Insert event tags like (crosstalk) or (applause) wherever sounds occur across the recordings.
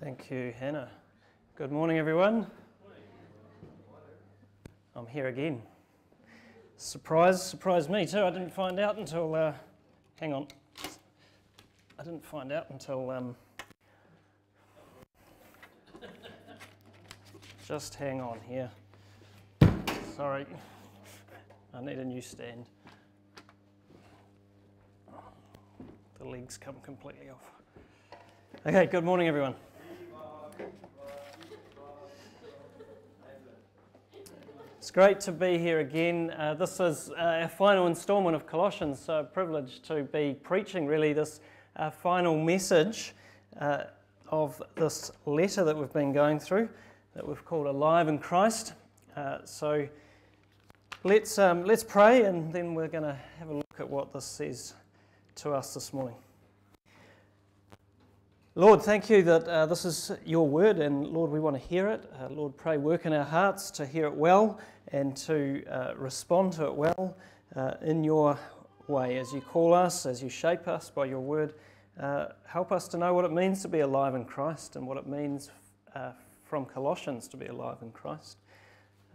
Thank you, Hannah. Good morning, everyone. I'm here again. Surprise, surprised me too. I didn't find out until. Uh, hang on. I didn't find out until. Um, just hang on here. Sorry. I need a new stand. The legs come completely off. Okay, good morning, everyone. It's great to be here again. Uh, this is uh, our final instalment of Colossians, so a privilege to be preaching really this uh, final message uh, of this letter that we've been going through, that we've called Alive in Christ. Uh, so let's, um, let's pray and then we're going to have a look at what this says to us this morning. Lord, thank you that uh, this is your word, and Lord, we want to hear it. Uh, Lord, pray, work in our hearts to hear it well and to uh, respond to it well uh, in your way as you call us, as you shape us by your word. Uh, help us to know what it means to be alive in Christ and what it means uh, from Colossians to be alive in Christ.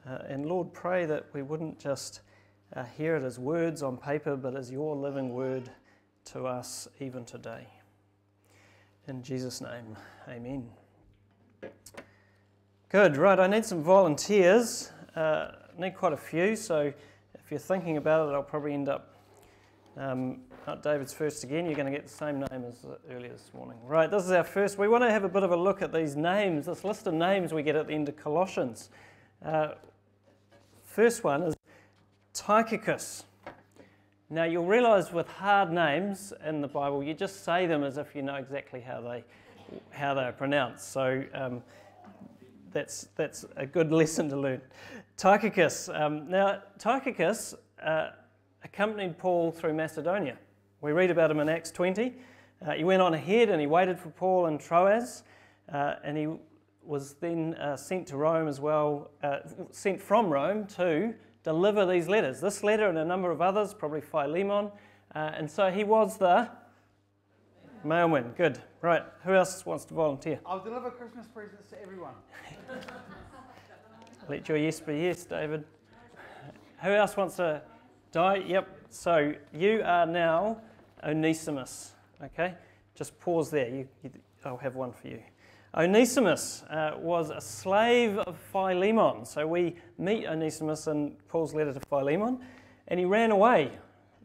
and Lord, pray that we wouldn't just hear it as words on paper, but as your living word to us even today. In Jesus' name, amen. Good, right, I need some volunteers. Uh, need quite a few, so if you're thinking about it, I'll probably end up um, David's first again. You're going to get the same name as earlier this morning. Right, this is our first. We want to have a bit of a look at these names, this list of names we get at the end of Colossians. Uh, first one is Tychicus. Now, you'll realize with hard names in the Bible, you just say them as if you know exactly how, they, how they're pronounced. So um, that's, that's a good (laughs) lesson to learn. Tychicus. Um, now, Tychicus uh, accompanied Paul through Macedonia. We read about him in Acts 20. Uh, he went on ahead and he waited for Paul in Troas, uh, and he was then uh, sent to Rome as well, uh, sent from Rome to deliver these letters. This letter and a number of others, probably Philemon. Uh, and so he was the mailman. Good. Right. Who else wants to volunteer? I'll deliver Christmas presents to everyone. (laughs) Let your yes be yes, David. Who else wants to die? Yep. So you are now Onesimus. Okay. Just pause there. You, you, I'll have one for you. Onesimus uh, was a slave of Philemon. So we meet Onesimus in Paul's letter to Philemon, and he ran away,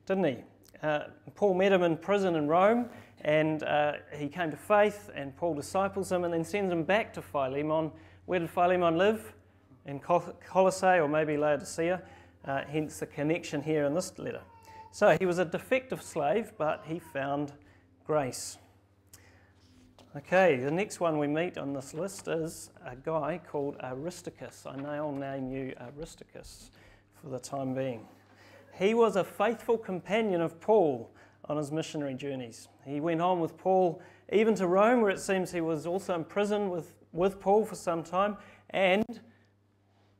didn't he? Uh, Paul met him in prison in Rome, and uh, he came to faith, and Paul disciples him and then sends him back to Philemon. Where did Philemon live? In Colossae or maybe Laodicea, uh, hence the connection here in this letter. So he was a defective slave, but he found grace. Okay, the next one we meet on this list is a guy called Aristarchus. I now name you Aristarchus for the time being. He was a faithful companion of Paul on his missionary journeys. He went on with Paul even to Rome, where it seems he was also in prison with, with Paul for some time. And,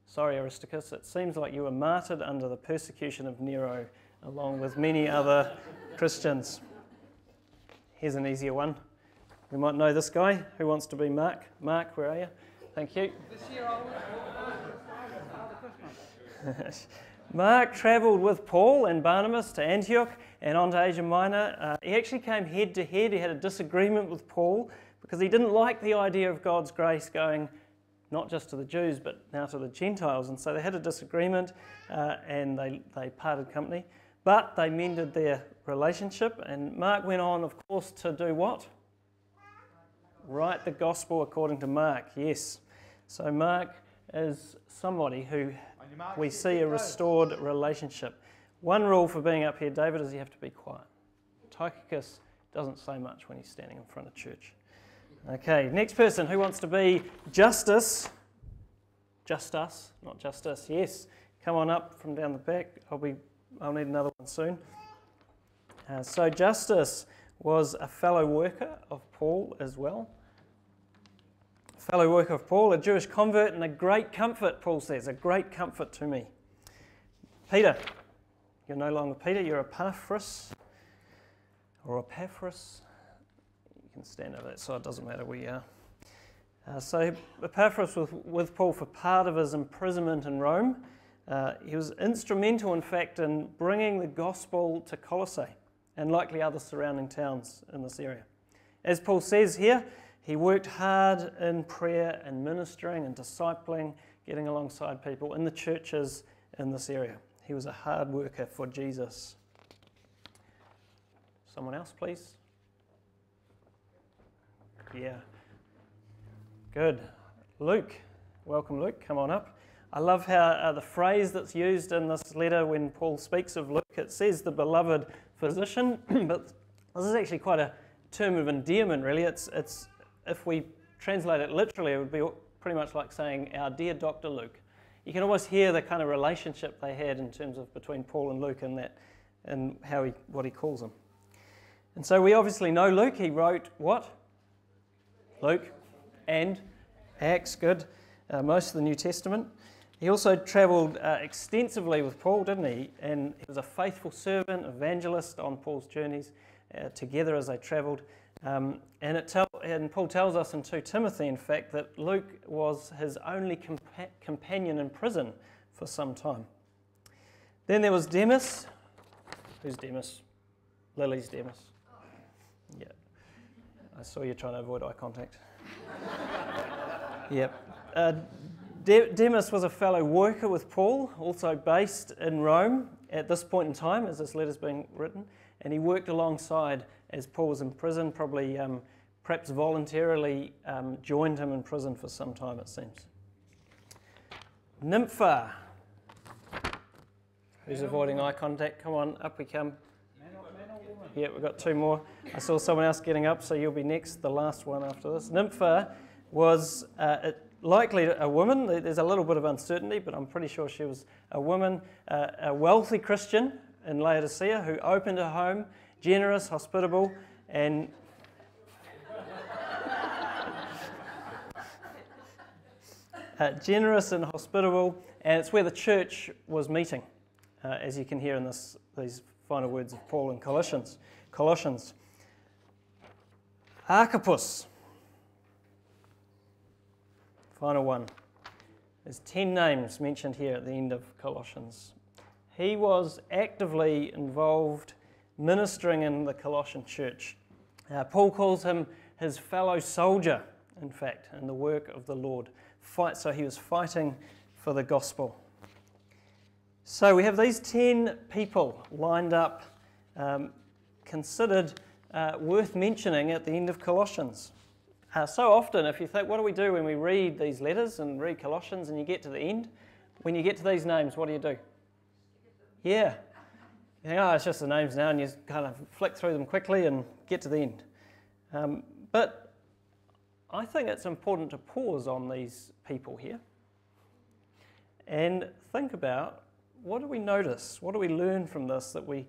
sorry, Aristarchus, it seems like you were martyred under the persecution of Nero, along with many other Christians. Here's an easier one. We might know this guy. Who wants to be Mark? Mark, where are you? Thank you. (laughs) Mark travelled with Paul and Barnabas to Antioch and on to Asia Minor. Uh, he actually came head to head. He had a disagreement with Paul because he didn't like the idea of God's grace going not just to the Jews but now to the Gentiles. And so they had a disagreement uh, and they, they parted company. But they mended their relationship. And Mark went on, of course, to do what? Write the gospel according to Mark, yes. So, Mark is somebody who we see a restored relationship. One rule for being up here, David, is you have to be quiet. Tychicus doesn't say much when he's standing in front of church. Okay, next person who wants to be Justus. Just us, not just us. Yes, come on up from down the back. I'll be. I'll need another one soon. Uh, so Justus was a fellow worker of Paul as well fellow worker of Paul, a Jewish convert, and a great comfort, Paul says, a great comfort to me. Peter, you're no longer Peter, you're Epaphras or Epaphras. You can stand over that side, it doesn't matter where you are. Uh, so Epaphras was with Paul for part of his imprisonment in Rome. Uh, he was instrumental, in fact, in bringing the gospel to Colossae and likely other surrounding towns in this area. As Paul says here, he worked hard in prayer and ministering and discipling, getting alongside people in the churches in this area. He was a hard worker for Jesus. Someone else, please. Yeah. Good. Luke. Welcome, Luke. Come on up. I love how uh, the phrase that's used in this letter when Paul speaks of Luke, it says the beloved physician, (clears throat) but this is actually quite a term of endearment, really. It's, it's, if we translate it literally, it would be pretty much like saying, Our dear Dr. Luke. You can almost hear the kind of relationship they had in terms of between Paul and Luke and that and how he, what he calls them. And so we obviously know Luke. He wrote what? Luke and Acts, good. Uh, most of the New Testament. He also travelled uh, extensively with Paul, didn't he? And he was a faithful servant, evangelist on Paul's journeys uh, together as they travelled. Um, and, it tell, and Paul tells us in 2 Timothy, in fact, that Luke was his only compa- companion in prison for some time. Then there was Demas. Who's Demas? Lily's Demas. Yeah. I saw you trying to avoid eye contact. yep. Uh, De- Demas was a fellow worker with Paul, also based in Rome at this point in time as this letter's being written, and he worked alongside as Paul was in prison, probably um, perhaps voluntarily um, joined him in prison for some time, it seems. Nympha. Who's avoiding eye contact? Come on, up we come. Yeah, we've got two more. I saw someone else getting up, so you'll be next, the last one after this. Nympha was uh, likely a woman. There's a little bit of uncertainty, but I'm pretty sure she was a woman, uh, a wealthy Christian in Laodicea who opened her home, generous, hospitable, and uh, generous and hospitable, and it's where the church was meeting, uh, as you can hear in this, these final words of Paul in Colossians. Colossians. Archippus. Final one. There's 10 names mentioned here at the end of Colossians. He was actively involved ministering in the Colossian church. Uh, Paul calls him his fellow soldier, in fact, in the work of the Lord. Fight, so he was fighting for the gospel. So we have these 10 people lined up, um, considered uh, worth mentioning at the end of Colossians. Uh, so often, if you think, what do we do when we read these letters and read Colossians and you get to the end? When you get to these names, what do you do? Yeah. You think, oh, it's just the names now, and you kind of flick through them quickly and get to the end. Um, but I think it's important to pause on these people here and think about what do we notice? What do we learn from this that we,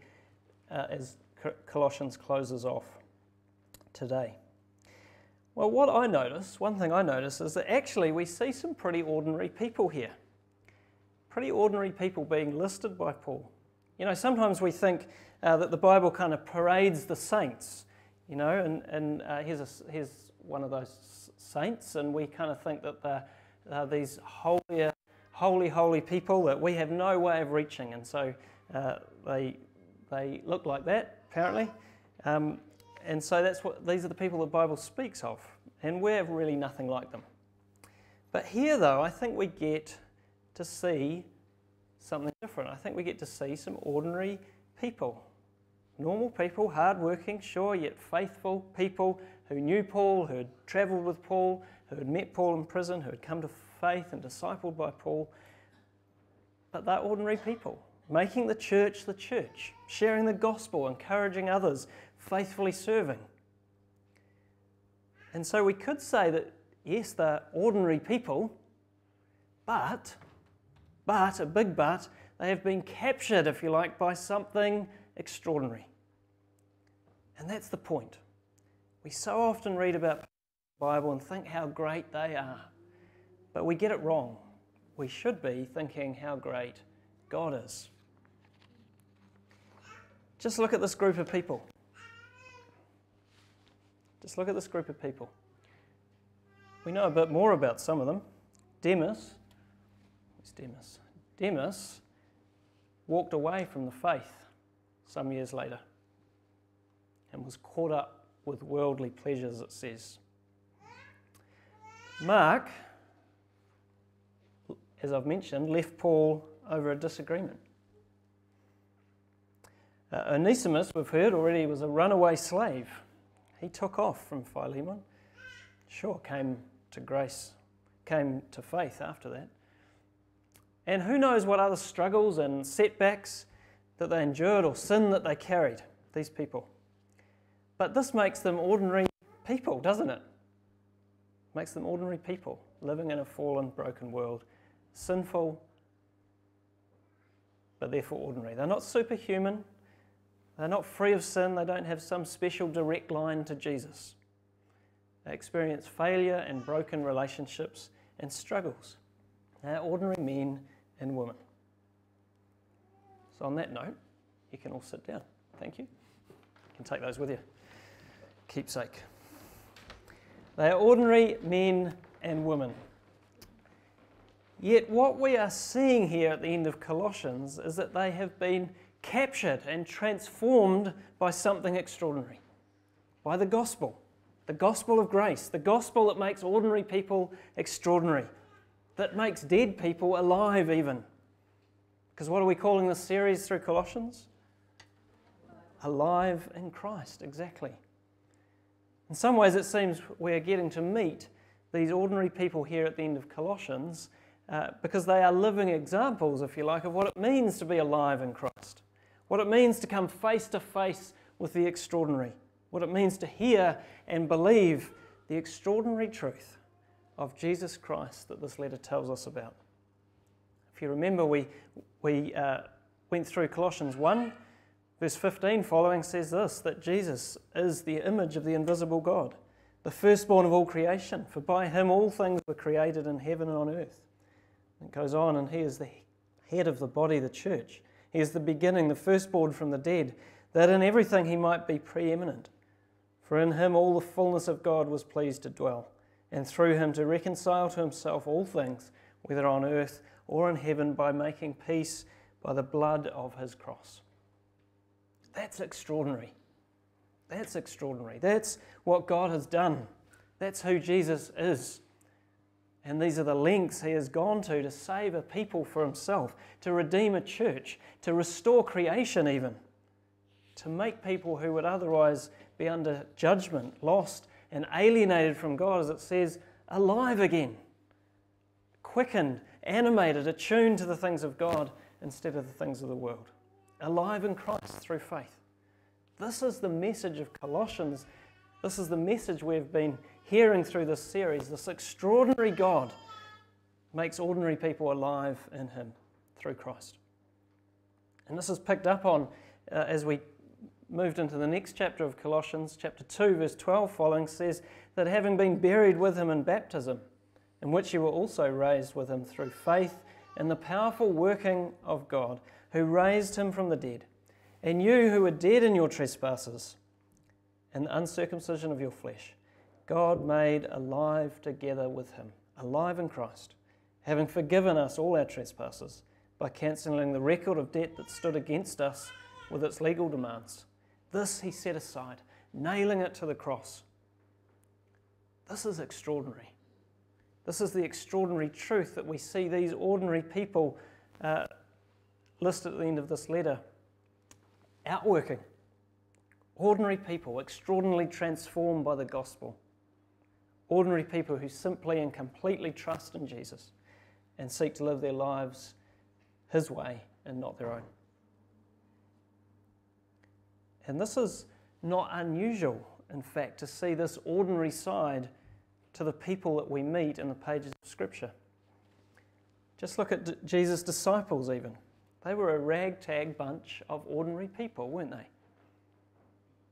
uh, as Colossians closes off today? Well, what I notice, one thing I notice, is that actually we see some pretty ordinary people here. Pretty ordinary people being listed by Paul. You know, sometimes we think uh, that the Bible kind of parades the saints, you know, and, and uh, here's, a, here's one of those saints, and we kind of think that they're, these holier, holy, holy people that we have no way of reaching, and so uh, they, they look like that, apparently. Um, and so that's what these are the people the Bible speaks of, and we're really nothing like them. But here, though, I think we get to see something different. I think we get to see some ordinary people. Normal people, hardworking, sure, yet faithful people who knew Paul, who had travelled with Paul, who had met Paul in prison, who had come to faith and discipled by Paul. But they're ordinary people, making the church the church, sharing the gospel, encouraging others, faithfully serving. And so we could say that, yes, they're ordinary people, but, but, a big but, they have been captured, if you like, by something extraordinary. And that's the point. We so often read about the Bible and think how great they are, but we get it wrong. We should be thinking how great God is. Just look at this group of people. Just look at this group of people. we know a bit more about some of them. Demas, who's Demas? Demas walked away from the faith some years later and was caught up with worldly pleasures, it says. Mark, as I've mentioned, left Paul over a disagreement. Uh, Onesimus, we've heard already, was a runaway slave. He took off from Philemon. Sure, came to grace, came to faith after that. And who knows what other struggles and setbacks that they endured or sin that they carried, these people. But this makes them ordinary people, doesn't it? Makes them ordinary people living in a fallen, broken world, sinful, but therefore ordinary. They're not superhuman, they're not free of sin, they don't have some special direct line to Jesus. They experience failure and broken relationships and struggles. They're ordinary men and women. So, on that note, you can all sit down. Thank you. You can take those with you. Keepsake. They are ordinary men and women. Yet, what we are seeing here at the end of Colossians is that they have been captured and transformed by something extraordinary by the gospel, the gospel of grace, the gospel that makes ordinary people extraordinary, that makes dead people alive, even. Because what are we calling this series through Colossians? Alive in Christ, exactly. In some ways, it seems we're getting to meet these ordinary people here at the end of Colossians uh, because they are living examples, if you like, of what it means to be alive in Christ what it means to come face to face with the extraordinary, what it means to hear and believe the extraordinary truth of Jesus Christ that this letter tells us about. If you remember, we, we uh, went through Colossians 1, verse 15 following says this that Jesus is the image of the invisible God, the firstborn of all creation, for by him all things were created in heaven and on earth. It goes on, and he is the head of the body, the church. He is the beginning, the firstborn from the dead, that in everything he might be preeminent. For in him all the fullness of God was pleased to dwell, and through him to reconcile to himself all things, whether on earth or in heaven, by making peace by the blood of his cross. That's extraordinary. That's extraordinary. That's what God has done. That's who Jesus is. And these are the lengths he has gone to to save a people for himself, to redeem a church, to restore creation, even, to make people who would otherwise be under judgment, lost, and alienated from God, as it says, alive again, quickened, animated, attuned to the things of God instead of the things of the world, alive in Christ through faith. This is the message of Colossians. This is the message we've been hearing through this series, this extraordinary God makes ordinary people alive in Him through Christ. And this is picked up on uh, as we moved into the next chapter of Colossians, chapter 2, verse 12 following, says that having been buried with Him in baptism, in which you were also raised with Him through faith in the powerful working of God, who raised Him from the dead, and you who were dead in your trespasses and the uncircumcision of your flesh God made alive together with him, alive in Christ, having forgiven us all our trespasses by cancelling the record of debt that stood against us with its legal demands. This he set aside, nailing it to the cross. This is extraordinary. This is the extraordinary truth that we see these ordinary people uh, listed at the end of this letter outworking. Ordinary people, extraordinarily transformed by the gospel ordinary people who simply and completely trust in Jesus and seek to live their lives His way and not their own. And this is not unusual, in fact, to see this ordinary side to the people that we meet in the pages of Scripture. Just look at Jesus' disciples, even. They were a ragtag bunch of ordinary people, weren't they?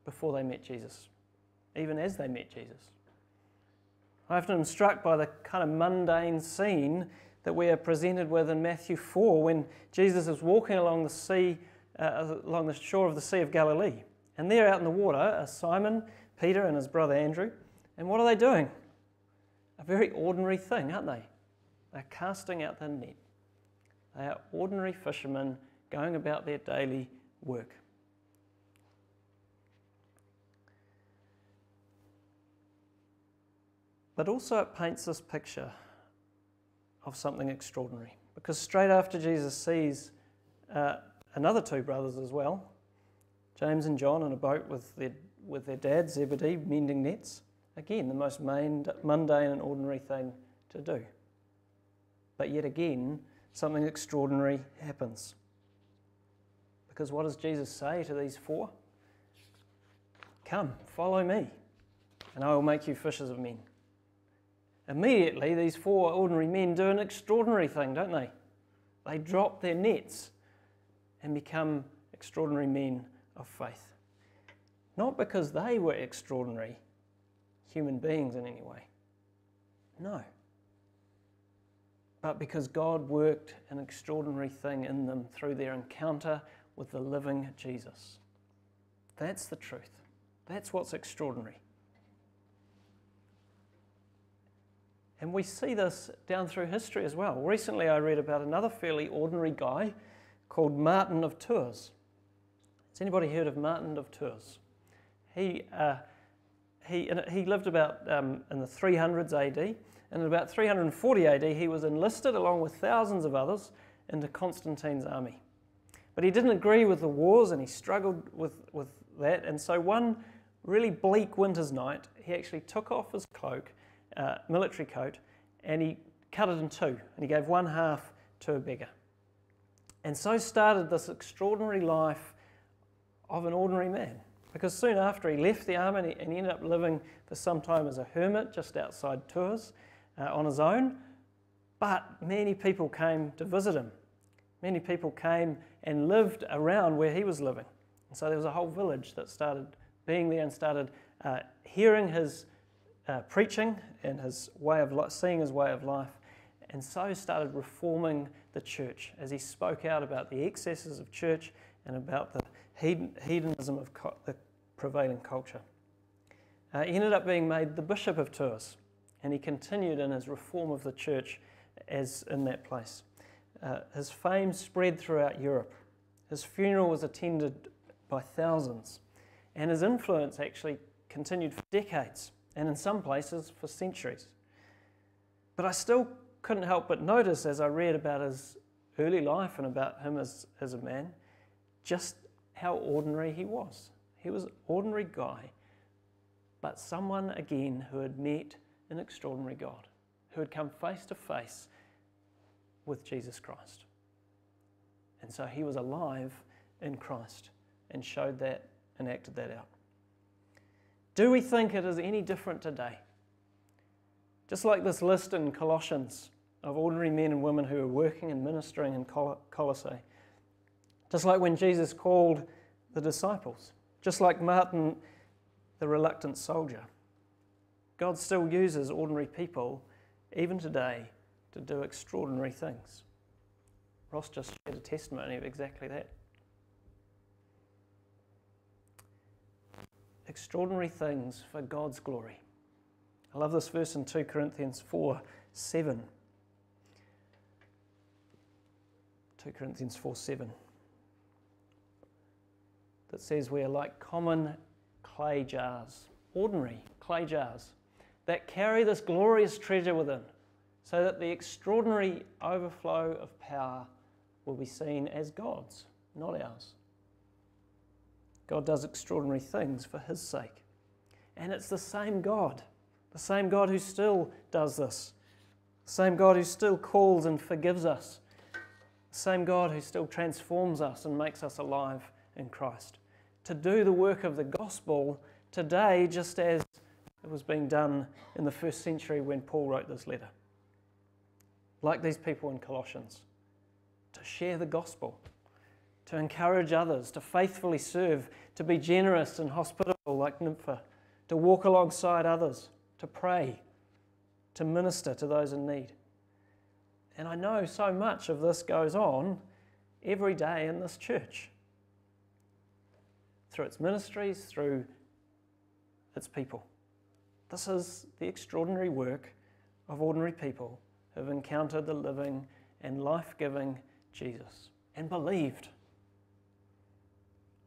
Before they met Jesus, even as they met Jesus. I often am struck by the kind of mundane scene that we are presented with in Matthew 4 when Jesus is walking along the sea, uh, along the shore of the Sea of Galilee. And there out in the water are Simon, Peter, and his brother Andrew. And what are they doing? A very ordinary thing, aren't they? They're casting out their net. They are ordinary fishermen going about their daily work. But also, it paints this picture of something extraordinary. Because straight after Jesus sees uh, another two brothers as well, James and John in a boat with their, with their dad, Zebedee, mending nets. Again, the most mundane and ordinary thing to do. But yet again, something extraordinary happens. Because what does Jesus say to these four? Come, follow me, and I will make you fishers of men. Immediately, these four ordinary men do an extraordinary thing, don't they? They drop their nets and become extraordinary men of faith. Not because they were extraordinary human beings in any way. No. But because God worked an extraordinary thing in them through their encounter with the living Jesus. That's the truth. That's what's extraordinary. And we see this down through history as well. Recently, I read about another fairly ordinary guy called Martin of Tours. Has anybody heard of Martin of Tours? He, uh, he, he lived about um, in the 300s AD, and in about 340 AD, he was enlisted along with thousands of others into Constantine's army. But he didn't agree with the wars and he struggled with, with that. And so, one really bleak winter's night, he actually took off his cloak uh, military coat and he cut it in two and he gave one half to a beggar. And so started this extraordinary life of an ordinary man. Because soon after he left the army and he, ended up living for some time as a hermit just outside Tours uh, on his own. But many people came to visit him. Many people came and lived around where he was living. And so there was a whole village that started being there and started uh, hearing his uh, preaching and his way of seeing his way of life, and so started reforming the church as he spoke out about the excesses of church and about the hedonism of co- the prevailing culture. Uh, he ended up being made the Bishop of Tours, and he continued in his reform of the church as in that place. Uh, his fame spread throughout Europe. His funeral was attended by thousands, and his influence actually continued for decades and in some places for centuries. But I still couldn't help but notice as I read about his early life and about him as, as a man, just how ordinary he was. He was an ordinary guy, but someone again who had met an extraordinary God, who had come face to face with Jesus Christ. And so he was alive in Christ and showed that and acted that out. Do we think it is any different today? Just like this list in Colossians of ordinary men and women who are working and ministering in Colossae. Just like when Jesus called the disciples. Just like Martin, the reluctant soldier. God still uses ordinary people, even today, to do extraordinary things. Ross just shared a testimony of exactly that. extraordinary things for God's glory. I love this verse in 2 Corinthians 4 7. 2 Corinthians 4 7. That says we are like common clay jars, ordinary clay jars, that carry this glorious treasure within, so that the extraordinary overflow of power will be seen as God's, not ours. God does extraordinary things for His sake. And it's the same God, the same God who still does this, the same God who still calls and forgives us, the same God who still transforms us and makes us alive in Christ. To do the work of the gospel today, just as it was being done in the first century when Paul wrote this letter. Like these people in Colossians, to share the gospel to encourage others, to faithfully serve, to be generous and hospitable like Nympha, to walk alongside others, to pray, to minister to those in need. And I know so much of this goes on every day in this church through its ministries, through its people. This is the extraordinary work of ordinary people who have encountered the living and life giving Jesus and believed.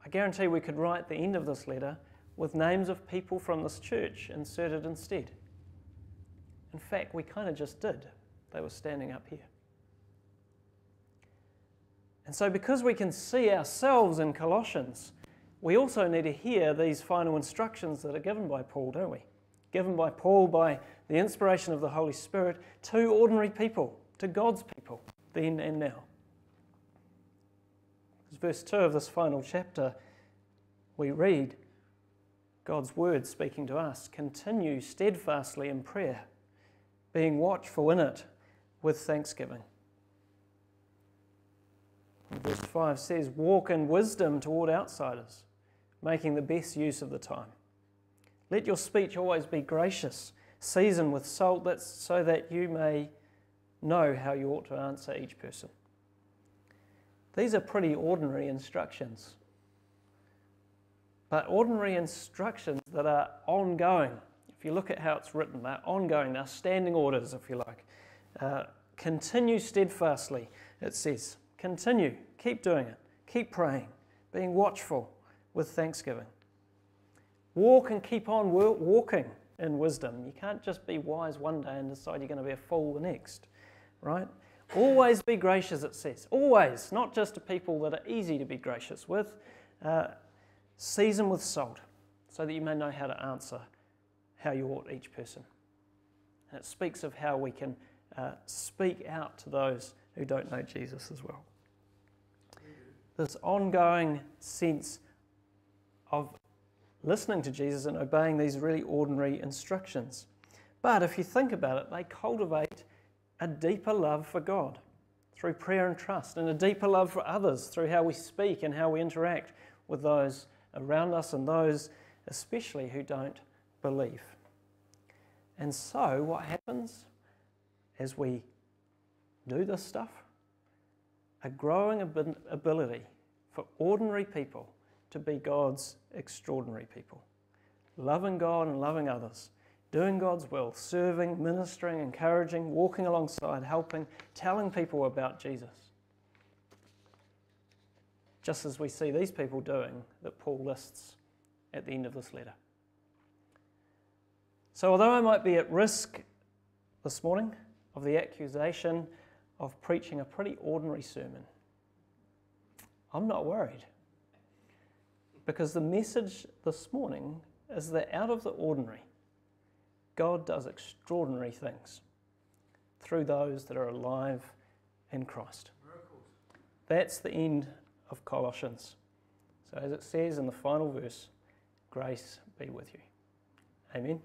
I guarantee we could write the end of this letter with names of people from this church inserted instead. In fact, we kind of just did. They were standing up here. And so, because we can see ourselves in Colossians, we also need to hear these final instructions that are given by Paul, don't we? Given by Paul by the inspiration of the Holy Spirit to ordinary people, to God's people, then and now. Verse 2 of this final chapter, we read God's word speaking to us continue steadfastly in prayer, being watchful in it with thanksgiving. Verse 5 says, Walk in wisdom toward outsiders, making the best use of the time. Let your speech always be gracious, seasoned with salt, so that you may know how you ought to answer each person. These are pretty ordinary instructions, but ordinary instructions that are ongoing. If you look at how it's written, they're ongoing, they're standing orders, if you like. Uh, continue steadfastly, it says. Continue. Keep doing it. Keep praying, being watchful with thanksgiving. Walk and keep on walking in wisdom. You can't just be wise one day and decide you're going to be a fool the next, right? Always be gracious, it says. Always, not just to people that are easy to be gracious with. Uh, season with salt, so that you may know how to answer how you ought each person. And it speaks of how we can uh, speak out to those who don't know Jesus as well this ongoing sense of listening to Jesus and obeying these really ordinary instructions. But if you think about it, they cultivate a deeper love for God through prayer and trust, and a deeper love for others through how we speak and how we interact with those around us and those especially who don't believe. And so, what happens as we do this stuff? a growing ability for ordinary people to be God's extraordinary people, loving God and loving others, doing God's will, serving, ministering, encouraging, walking alongside, helping, telling people about Jesus. Just as we see these people doing that Paul lists at the end of this letter. So, although I might be at risk this morning of the accusation of preaching a pretty ordinary sermon. I'm not worried. Because the message this morning is that out of the ordinary, God does extraordinary things through those that are alive in Christ. Miracles. That's the end of Colossians. So, as it says in the final verse, grace be with you. Amen.